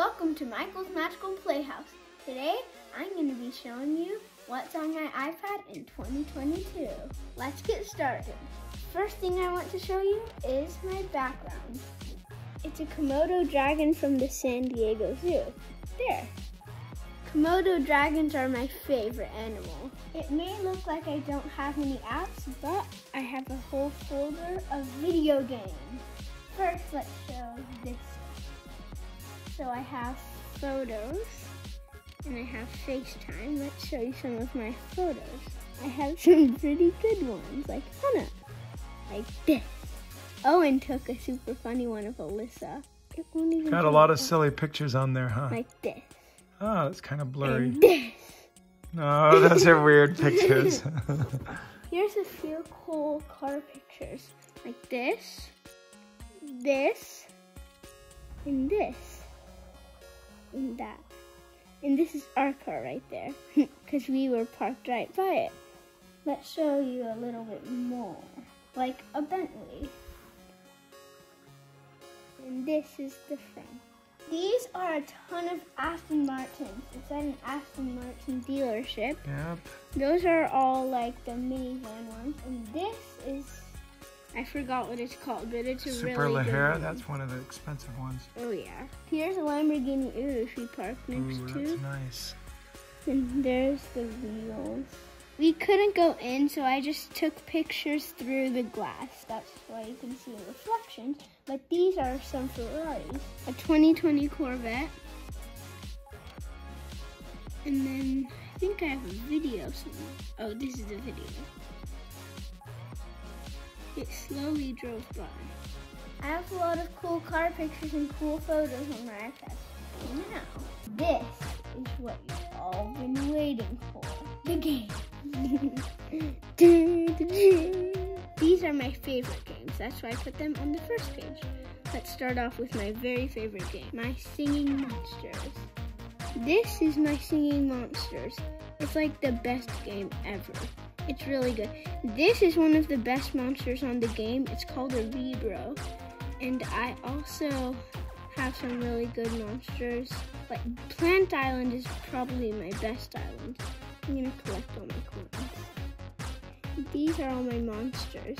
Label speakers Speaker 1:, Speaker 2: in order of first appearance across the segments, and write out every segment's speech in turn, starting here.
Speaker 1: welcome to Michael's Magical Playhouse. Today, I'm going to be showing you what's on my iPad in 2022. Let's get started. First thing I want to show you is my background. It's a Komodo dragon from the San Diego Zoo. There. Komodo dragons are my favorite animal. It may look like I don't have any apps, but I have a whole folder of video games. First, let's show this. So I have photos and I have FaceTime. Let's show you some of my photos. I have some pretty good ones, like Hannah, like this. Owen took a super funny one of Alyssa.
Speaker 2: Got a lot of silly pictures on there, huh?
Speaker 1: Like this.
Speaker 2: Ah, oh, it's kind of blurry.
Speaker 1: And this.
Speaker 2: No, those are weird pictures.
Speaker 1: Here's a few cool car pictures. Like this, this, and this, that. And this is our car right there, because we were parked right by it. Let's show you a little bit more, like a Bentley. And this is the front. These are a ton of Aston Martins. It's at an Aston Martin dealership.
Speaker 2: yep.
Speaker 1: Those are all like the minivan ones. And this is, I forgot what it's called, but it's a
Speaker 2: Super
Speaker 1: really good
Speaker 2: Lahara,
Speaker 1: one.
Speaker 2: that's one of the expensive ones.
Speaker 1: Oh yeah. Here's a Lamborghini Urus we parked next
Speaker 2: Ooh,
Speaker 1: to.
Speaker 2: that's nice.
Speaker 1: And there's the wheels. We couldn't go in, so I just took pictures through the glass. That's why you can see reflections. But these are some Ferraris. A 2020 Corvette. And then I think I have a video somewhere. Oh, this is a video. It slowly drove by. I have a lot of cool car pictures and cool photos on my iPad. Now, this is what you've all been waiting for. The game. These are my favorite games. That's why I put them on the first page. Let's start off with my very favorite game, my Singing Monsters. This is my Singing Monsters. It's like the best game ever. It's really good. This is one of the best monsters on the game. It's called a Reebro. And I also have some really good monsters. Like Plant Island is probably my best island. I'm gonna collect all my coins. These are all my monsters.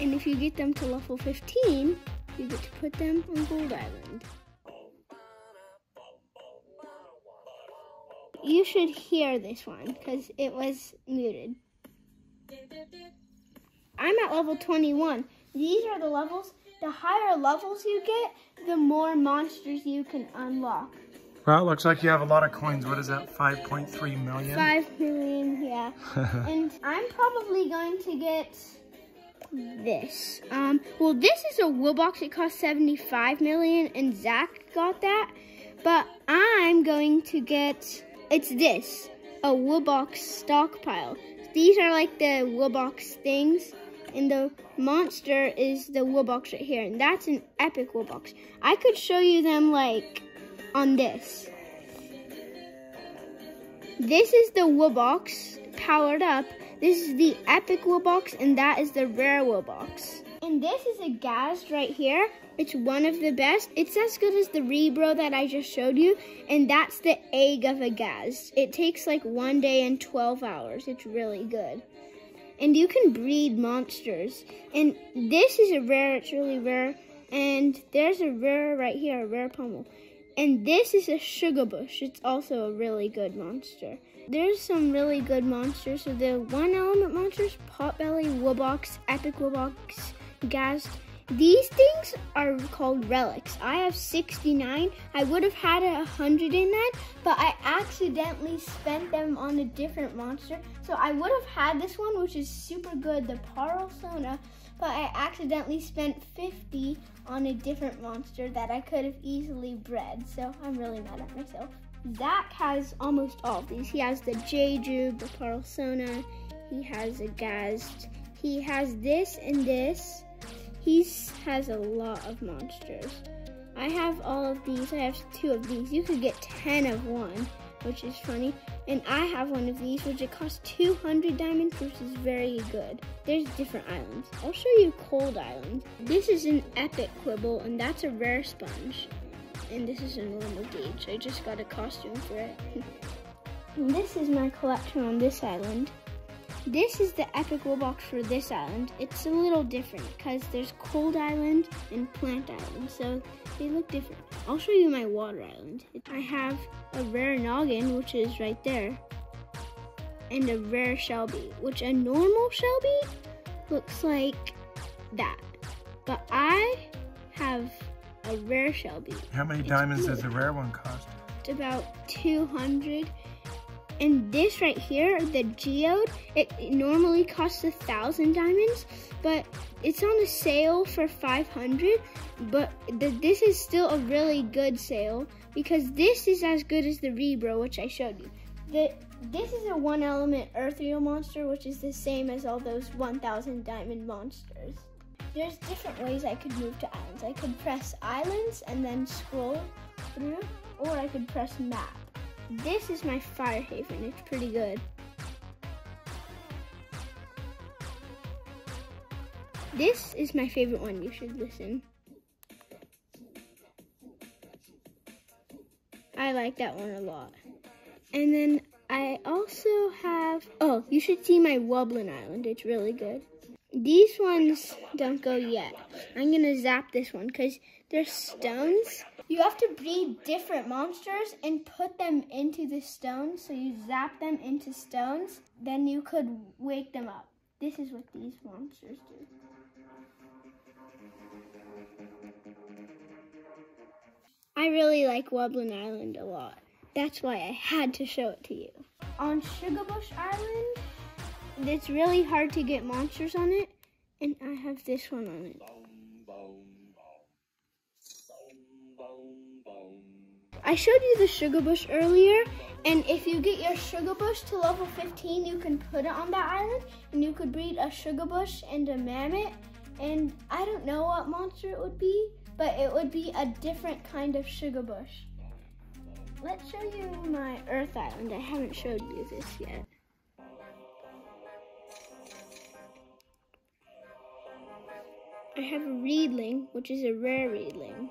Speaker 1: And if you get them to level 15, you get to put them on Gold Island. You should hear this one because it was muted. I'm at level 21. These are the levels. The higher levels you get, the more monsters you can unlock.
Speaker 2: Well, it looks like you have a lot of coins. What is that, 5.3 million?
Speaker 1: Five million, yeah. and I'm probably going to get this. Um, well, this is a Wubbox. It costs 75 million, and Zach got that. But I'm going to get, it's this, a Wubbox stockpile. These are like the Wubbox things. And the monster is the Wubbox right here. And that's an epic Wubbox. I could show you them like on this. This is the Wubbox powered up. This is the epic Wubbox and that is the rare Wubbox. And this is a Ghazt right here. It's one of the best. It's as good as the Reebro that I just showed you. And that's the egg of a Ghazt. It takes like one day and 12 hours. It's really good. And you can breed monsters. And this is a rare, it's really rare. And there's a rare right here, a rare Pummel. And this is a Shugabush. It's also a really good monster. There's some really good monsters. So the one element monsters, Potbelly, Wubbox, Epic Wubbox, Ghazt. These things are called relics. I have 69. I would have had a 109, but I accidentally spent them on a different monster. So I would have had this one, which is super good, the Paralsona, but I accidentally spent 50 on a different monster that I could have easily bred. So I'm really mad at myself. Zach has almost all of these. He has the Jeju, the Paralsona, he has a Ghazt, he has this and this. He has a lot of monsters. I have all of these. I have two of these. You could get 10 of one, which is funny. And I have one of these, which it costs 200 diamonds, which is very good. There's different islands. I'll show you Cold Island. This is an epic quibble, and that's a rare Spunge. and this is a normal gauge. I just got a costume for it. this is my collection on this island. This is the epic box for this island. It's a little different because there's cold island and plant island, so they look different. I'll show you my water island. I have a rare noggin, which is right there, and a rare shelby, which a normal shelby looks like that. But I have a rare shelby.
Speaker 2: How many it's diamonds blue. does the rare one cost?
Speaker 1: It's about 200 and this right here, the Jeeode, it, normally costs a thousand diamonds, but it's on a sale for 500. But this is still a really good sale because this is as good as the Reebro, which I showed you. The, this is a one element ethereal monster, which is the same as all those 1000 diamond monsters. There's different ways I could move to islands. I could press islands and then scroll through, or I could press map. This is my fire haven. It's pretty good. This is my favorite one. You should listen. I like that one a lot. And then I also have, oh, you should see my Wublin Island. It's really good. These ones don't go yet. I'm going to zap this one because they're stones you have to breed different monsters and put them into the stones. So you zap them into stones, then you could wake them up. This is what these monsters do. I really like Wublin Island a lot. That's why I had to show it to you. On Shugabush Island, it's really hard to get monsters on it, and I have this one on it. I showed you the Shugabush earlier, and if you get your Shugabush to level 15, you can put it on that island, and you could breed a Shugabush and a mammoth, and I don't know what monster it would be, but it would be a different kind of Shugabush. Let's show you my Earth Island. I haven't showed you this yet. I have a Reedling, which is a rare Reedling.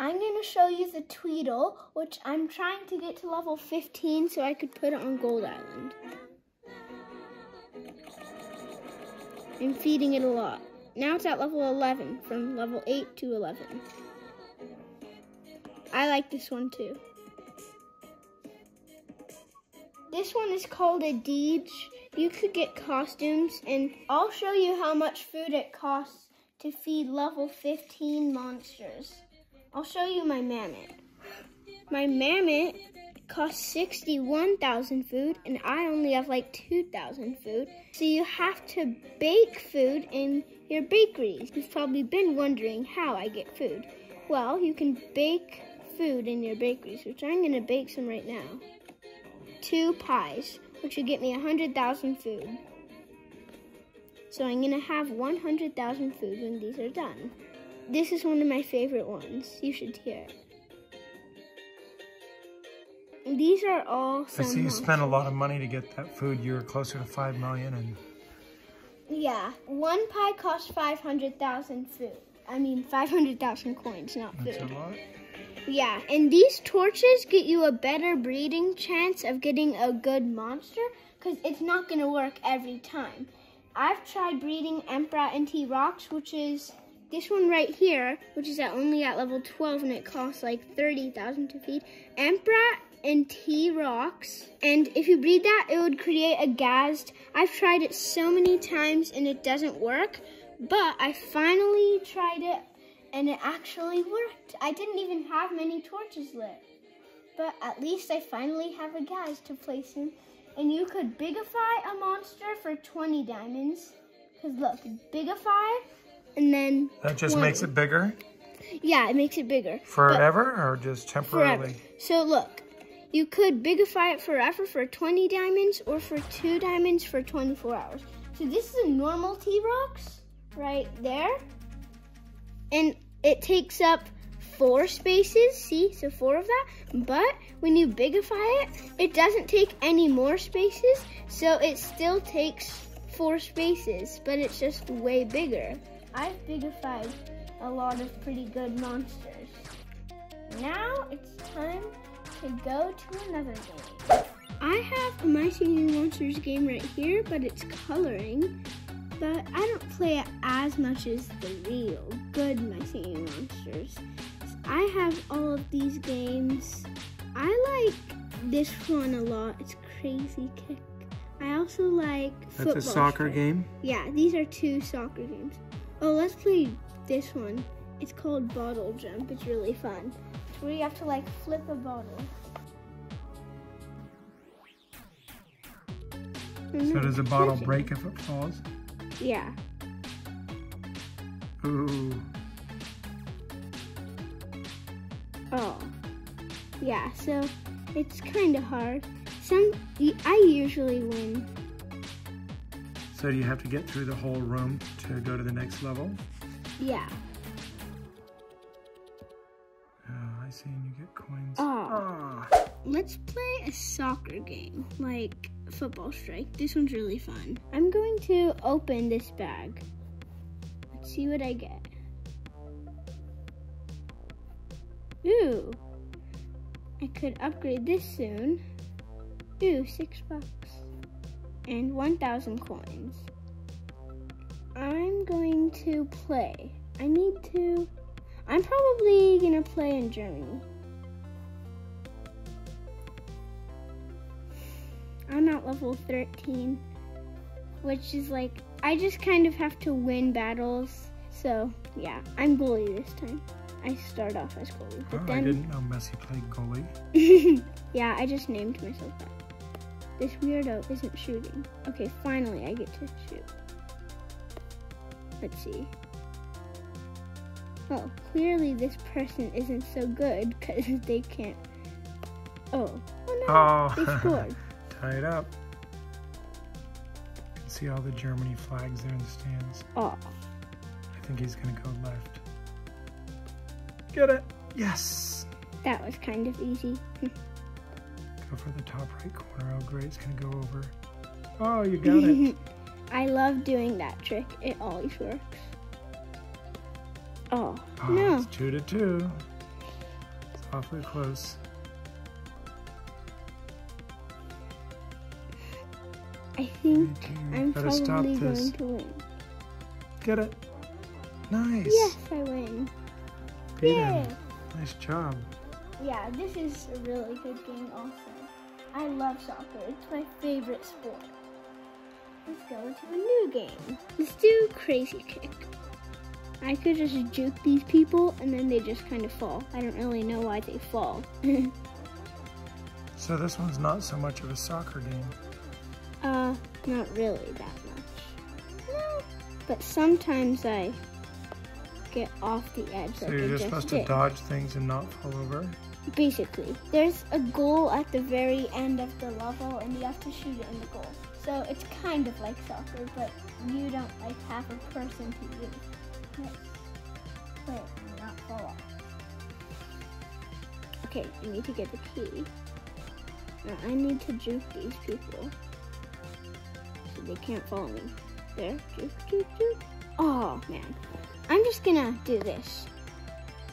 Speaker 1: I'm going to show you the Tweedle, which I'm trying to get to level 15 so I could put it on Gold Island. I'm feeding it a lot. Now it's at level 11, from level 8 to 11. I like this one too. This one is called a Deedge. You could get costumes, and I'll show you how much food it costs to feed level 15 monsters. I'll show you my mammoth. My mammoth costs 61,000 food and I only have like 2,000 food. So you have to bake food in your bakeries. You've probably been wondering how I get food. Well, you can bake food in your bakeries, which I'm gonna bake some right now. Two pies, which will get me 100,000 food. So I'm gonna have 100,000 food when these are done. This is one of my favorite ones. You should hear it. These are all
Speaker 2: I see you spent a lot of money to get that food. You were closer to five million and
Speaker 1: Yeah. One pie costs five hundred thousand food. I mean five hundred thousand coins, not food.
Speaker 2: That's a lot.
Speaker 1: Yeah, and these torches get you a better breeding chance of getting a good monster because it's not going to work every time. I've tried breeding Emperor and T-Rox, which is this one right here, which is at only at level 12 and it costs like 30,000 to feed. Emperor and T-Rox. And if you breed that, it would create a Ghazt. I've tried it so many times and it doesn't work, but I finally tried it and it actually worked. I didn't even have many torches lit. But at least I finally have a Ghazt to place in. And you could bigify a monster for 20 diamonds. Because look, bigify and then
Speaker 2: that just 20. makes it bigger.
Speaker 1: Yeah, it makes it bigger.
Speaker 2: Forever or just temporarily?
Speaker 1: Forever. So look, you could bigify it forever for 20 diamonds or for two diamonds for 24 hours. So this is a normal T-Rox right there. And it takes up four spaces, see, so four of that. But when you bigify it, it doesn't take any more spaces, so it still takes four spaces, but it's just way bigger. I've bigified a lot of pretty good monsters. now it's time to go to another game. I have a My Singing Monsters game right here, but it's coloring. But I don't play it as much as the real good My Singing Monsters. I have all of these games. I like this one a lot. It's Crazy Kick. I also like
Speaker 2: That's a soccer
Speaker 1: Strike.
Speaker 2: game?
Speaker 1: Yeah, these are two soccer games. Oh, let's play this one. It's called Bottle Jump. It's really fun. It's where you have to like flip a bottle.
Speaker 2: So does the bottle break if it falls?
Speaker 1: Yeah.
Speaker 2: Ooh.
Speaker 1: Yeah, so it's kind of hard. Some I usually win.
Speaker 2: So do you have to get through the whole room to go to the next level?
Speaker 1: Yeah.
Speaker 2: Oh, I see, and you get coins.
Speaker 1: Oh.
Speaker 2: Ah.
Speaker 1: Let's play a soccer game, like Football Strike. This one's really fun. I'm going to open this bag. Let's see what I get. Ooh. I could upgrade this soon. Ooh, six bucks. And 1,000 coins. I'm going to play. I need to. I'm probably gonna play in Germany. I'm at level 13, which is like, I just kind of have to win battles. So, yeah, I'm bully this time. I start off as goalie, but
Speaker 2: Oh, I didn't know Messi played goalie.
Speaker 1: yeah, I just named myself that. This weirdo isn't shooting. Okay, finally I get to shoot. Let's see. Oh, clearly this person isn't so good because they can't. Oh, oh no,
Speaker 2: Oh,
Speaker 1: they scored.
Speaker 2: tie it up. You can see all the Germany flags there in the stands.
Speaker 1: Oh,
Speaker 2: I think he's gonna go left. Get it! Yes!
Speaker 1: that was kind of easy.
Speaker 2: Go for the top right corner. Oh, great, it's gonna go over. Oh, you got it.
Speaker 1: I love doing that trick. It always works. Oh,
Speaker 2: Oh,
Speaker 1: no.
Speaker 2: it's two to two. It's awfully close.
Speaker 1: I think I'm probably
Speaker 2: this.
Speaker 1: going to win.
Speaker 2: Get it. Nice.
Speaker 1: Yes, I win. Yay.
Speaker 2: Nice job.
Speaker 1: Yeah, this is a really good game also. I love soccer. It's my favorite sport. Let's go to a new game. Let's do Crazy Kick. I could just juke these people and then they just kind of fall. I don't really know why they fall.
Speaker 2: So this one's not so much of a soccer game.
Speaker 1: uh, not really that much. No. But sometimes I get off the edge
Speaker 2: So
Speaker 1: like
Speaker 2: you're just supposed
Speaker 1: did.
Speaker 2: to dodge things and not fall over.
Speaker 1: Basically, there's a goal at the very end of the level, and you have to shoot it in the goal. So it's kind of like soccer, but you don't like have a person to play it and not fall off. Okay, I need to get the key. Now I need to juke these people so they can't follow me. There, juke, juke, juke. Oh man, I'm just gonna do this.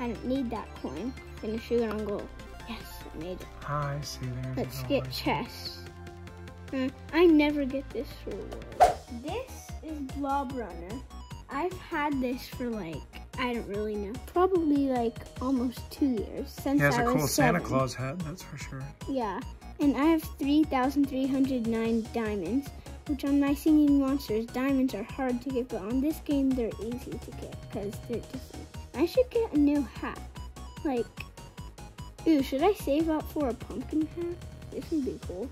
Speaker 1: I don't need that coin. Gonna shoot it on goal. Yes, I made it.
Speaker 2: I see. There's
Speaker 1: Let's get chess. Hmm, I never get this reward. This is Blob Runner. I've had this for like I don't really know, probably like almost two years since I was
Speaker 2: He has a cool Santa
Speaker 1: seven.
Speaker 2: Claus hat, that's for sure.
Speaker 1: Yeah, and I have 3,309 diamonds, which on my singing monsters, diamonds are hard to get, but on this game, they're easy to get because they're different. I should get a new hat. Like, ooh, should I save up for a pumpkin hat? This would be cool.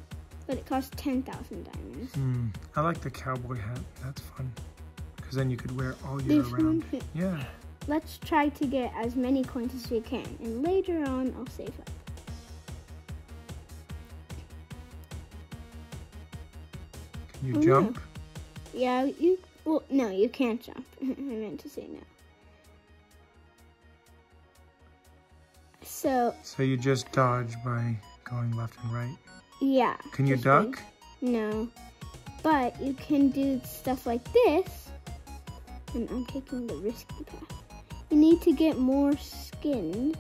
Speaker 1: But it costs 10,000 diamonds.
Speaker 2: Hmm. I like the cowboy hat. That's fun. Because then you could wear all year
Speaker 1: This
Speaker 2: around.
Speaker 1: one?
Speaker 2: Yeah.
Speaker 1: Let's try to get as many coins as we can, and later on, I'll save up.
Speaker 2: You
Speaker 1: Oh, no.
Speaker 2: jump?
Speaker 1: Yeah, you, well, no, you can't jump. I meant to say no. So,
Speaker 2: So you just dodge by going left and right.
Speaker 1: yeah.
Speaker 2: Can you duck?
Speaker 1: no. But you can do stuff like this. And I'm taking the risky path. You need to get more skin.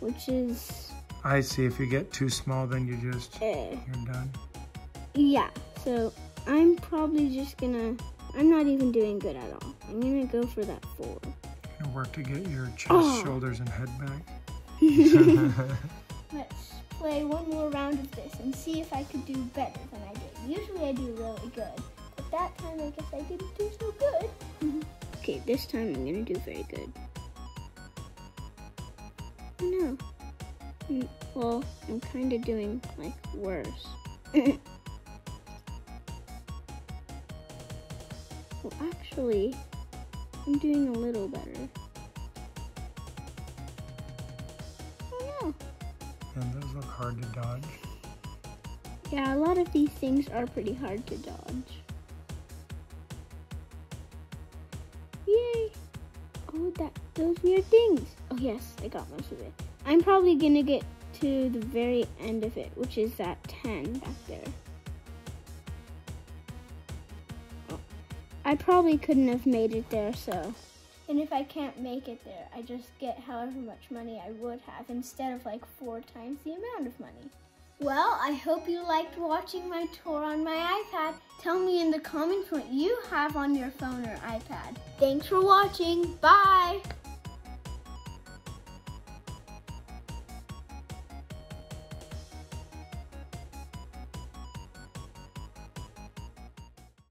Speaker 1: which is
Speaker 2: I see. If you get too small, then you just,
Speaker 1: uh,
Speaker 2: you're done.
Speaker 1: yeah. So I'm probably just gonna. I'm not even doing good at all. I'm gonna go for that four.
Speaker 2: You're gonna work to get your chest,
Speaker 1: Oh.
Speaker 2: shoulders, and head back.
Speaker 1: Let's play one more round of this and see if I could do better than I did. Usually I do really good, but that time I guess I didn't do so good. okay, this time I'm gonna do very good. No. Mm, Well, I'm kind of doing like worse. well, actually, I'm doing a little better. Oh no.
Speaker 2: and those look hard to dodge.
Speaker 1: Yeah, a lot of these things are pretty hard to dodge. Yay! Oh, that those weird things. Oh yes, I got most of it. I'm probably gonna get to the very end of it, which is that 10 back there. I probably couldn't have made it there, so. And if I can't make it there, I just get however much money I would have instead of like four times the amount of money. Well, I hope you liked watching my tour on my iPad. Tell me in the comments what you have on your phone or iPad. Thanks for watching. Bye!